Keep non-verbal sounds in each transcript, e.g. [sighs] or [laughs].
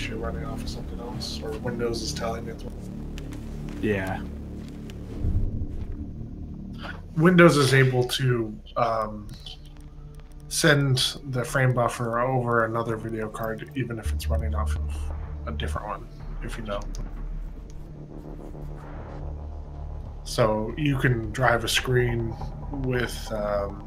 thinks you're running off of something else, or Windows is telling it. Yeah. Windows is able to um, send the frame buffer over another video card, even if it's running off of a different one, if you know. So you can drive a screen with. Um,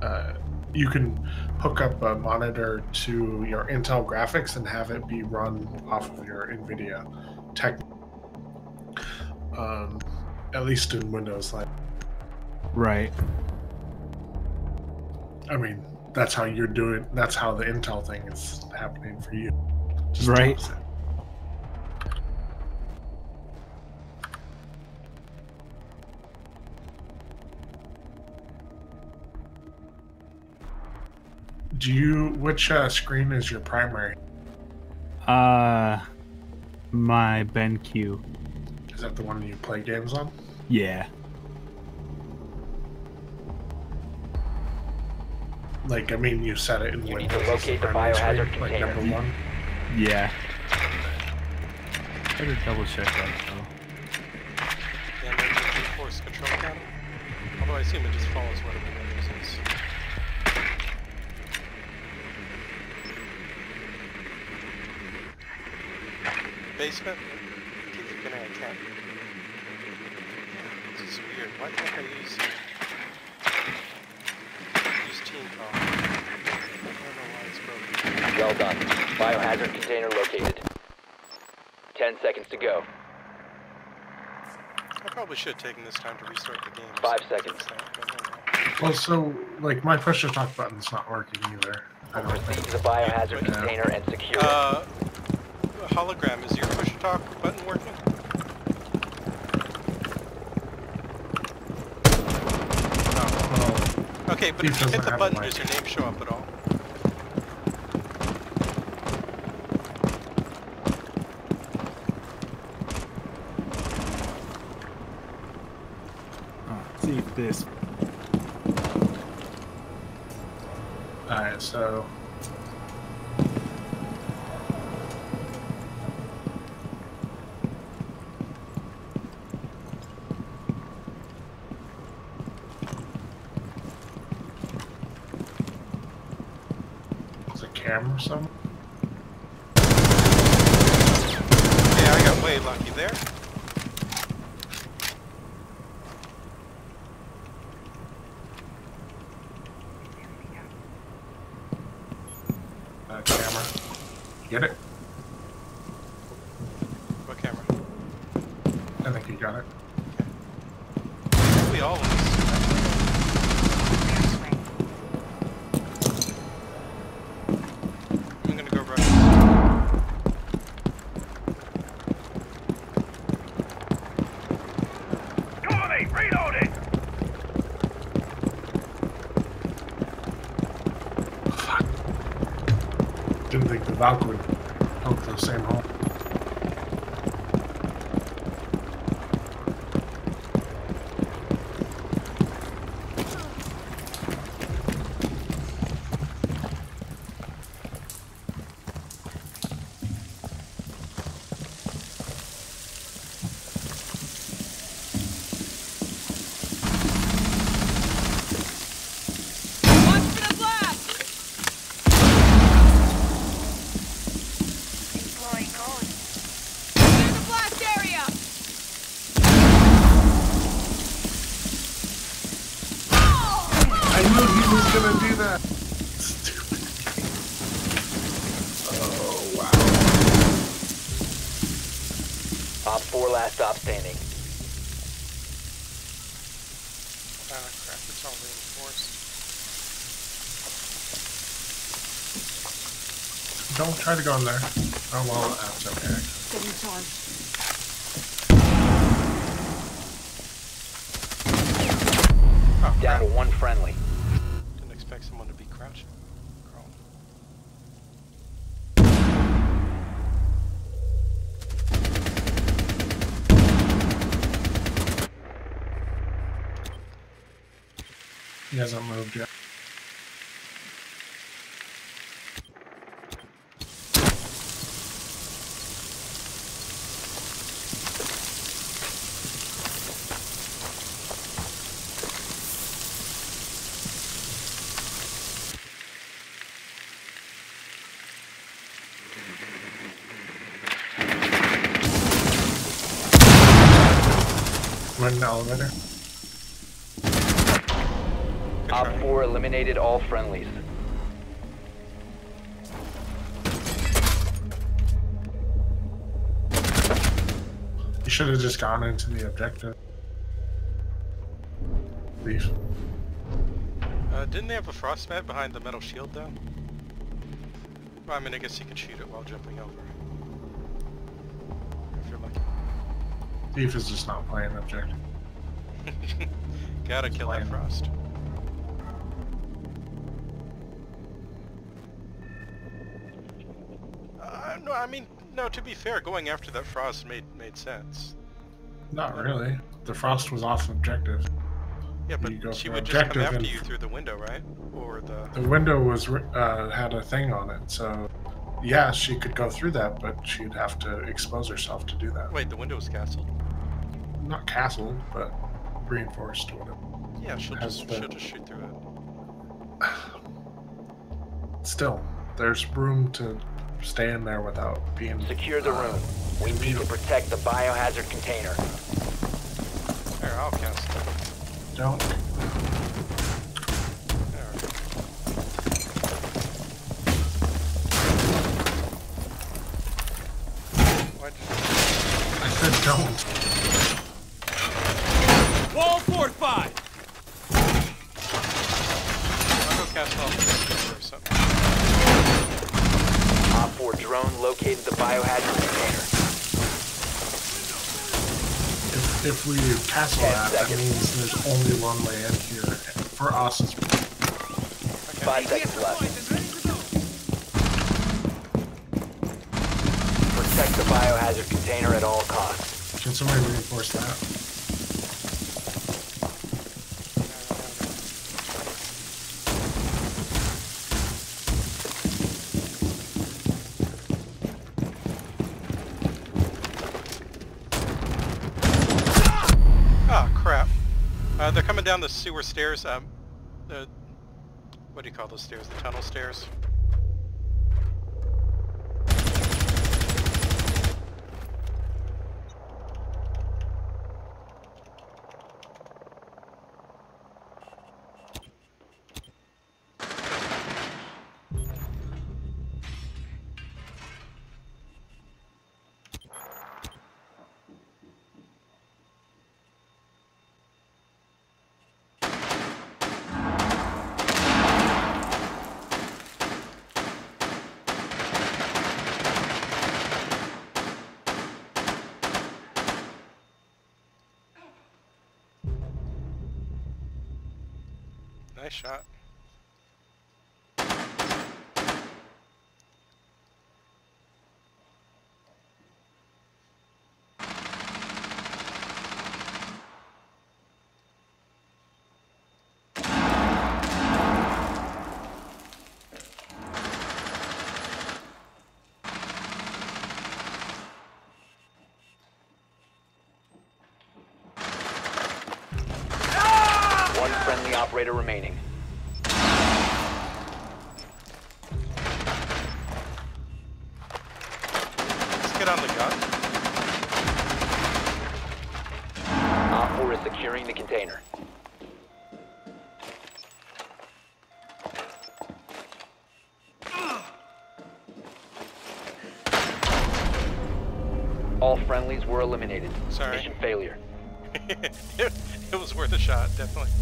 uh, you can hook up a monitor to your Intel graphics and have it be run off of your NVIDIA tech. Um, at least in Windows, like Right. I mean, that's how you're doing. That's how the Intel thing is happening for you. Just Right. Do you? Which uh, screen is your primary? Uh, my BenQ. Is that the one you play games on? Yeah. Like, I mean, you set it in You need to locate the biohazard screen, like container. number one. Yeah. Better double check that though. Yeah, maybe force control panel. Although I assume it just follows whatever Windows is. Basement? Keep forgetting I can't. Yeah, this is weird. Why can't I use... Use team call? I don't know why it's broken. Well done. Biohazard container located. Ten seconds to go. I probably should have taken this time to restart the game. Five seconds. Well, so like my pressure to talk button's not working either. I don't Proceed think. the biohazard Yeah. container and secure it. Uh, hologram, is your push talk button working? No. Well, Okay, but if you hit the button, does your name show up at all? Oh, see this. all right, so camera somewhere? Yeah, I got way lucky there. Uh, camera. Get it? What camera? I think you got it. Probably all of us. I'm gonna go run. Fuck. Didn't think the Valk would poke the same hole. Watch for the blast! Deploying code. Clear the blast area! I knew he was gonna do that. Stupid. Oh wow. Op 4 last stop standing. Ah, crap, it's all reinforced. Don't try to go in there. Oh well, that's okay. Getting charged. Oh, Down to one friendly. He hasn't moved yet. Running the elevator. Good Op 4 eliminated all friendlies. You should have just gone into the objective. Leave. Uh, didn't they have a frost mat behind the metal shield though? Well, I mean, I guess you can shoot it while jumping over. If you're lucky. Thief is just not playing objective. [laughs] Gotta kill that frost. I mean, no. To be fair, going after that frost made made sense. Not really. The frost was off objective. Yeah, but You go she would just come after you through the window, right? Or the The window was uh, had a thing on it, so yeah, she could go through that, but she'd have to expose herself to do that. wait, the window was castled. Not castled, but reinforced. Whatever. Yeah, she'll just the- she'll just shoot through it. [sighs] Still, there's room to stay in there without being Secure the uh, room. We need to protect the biohazard container. There, I'll cast it. Don't. There. Why'd you... I said don't. Wall fortified! I'll go cast off the or something. Op 4 drone located the biohazard container. If, if we castle Ten that, that seconds. means there's only one way in here. For us, it's Five seconds left. Protect the biohazard container at all costs. Can somebody reinforce that? Oh crap! Uh, they're coming down the sewer stairs. Um, the what do you call those stairs? The tunnel stairs. Nice shot. One friendly operator remaining. Let's get on the gun. Op 4 is securing the container. All friendlies were eliminated. Sorry. Mission failure. it, [laughs] it was worth a shot, definitely.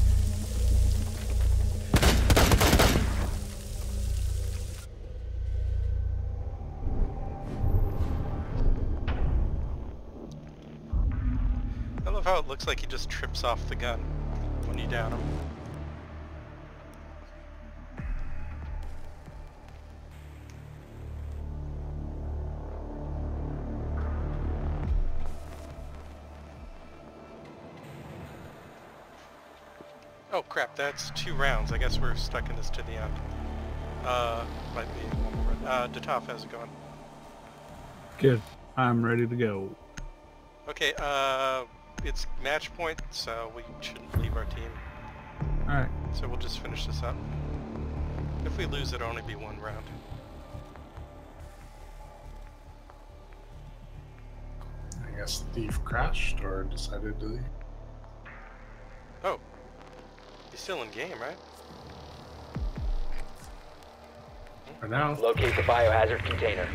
Looks like he just trips off the gun when you down him. Oh crap, that's two rounds. I guess we're stuck in this to the end. Uh, might be one more. Uh, Datov, how's it going? Good. I'm ready to go. Okay, uh, it's match point, so we shouldn't leave our team. Alright. So we'll just finish this up. If we lose, it'll only be one round. I guess the thief crashed or decided to leave. Oh. He's still in game, right? For now. Locate the biohazard container.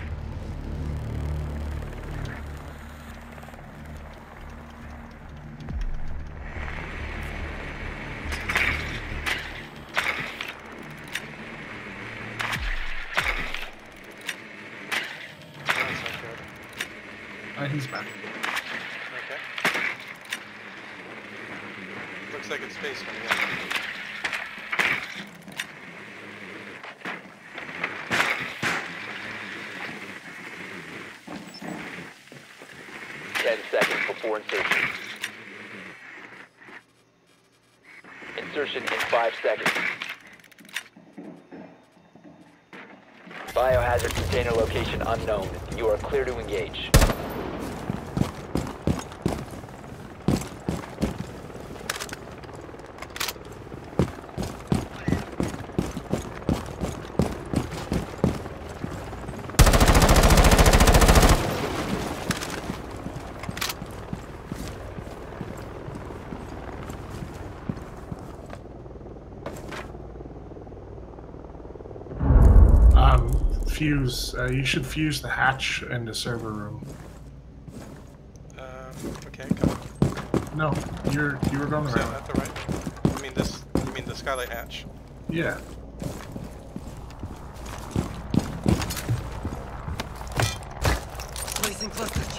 10 seconds before insertion. Insertion in 5 seconds. Biohazard container location unknown. You are clear to engage. Fuse. Uh, you should fuse the hatch in the server room. Um, okay, come on. No, you're you were going Is that around. at the right? You mean this? You mean the skylight hatch? Yeah. Placing. Cluster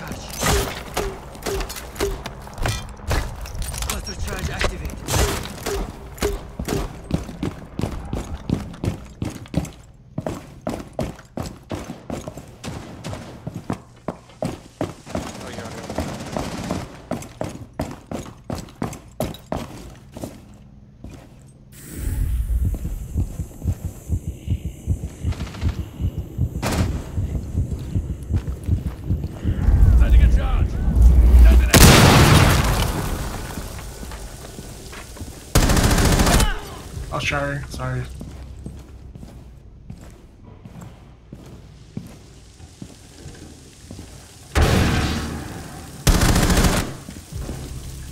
Oh, sorry. Sorry.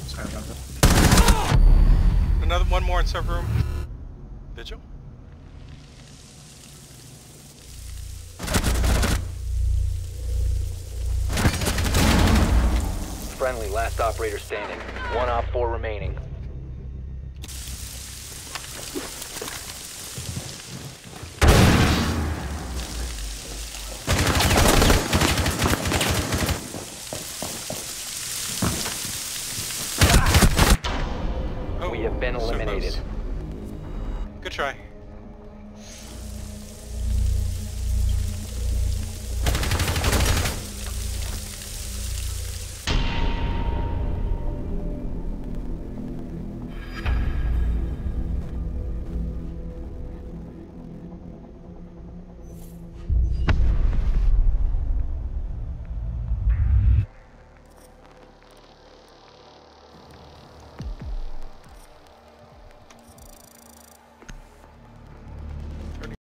Sorry about that. Another one more in server room. Vigil. Friendly, last operator standing. One op four remaining.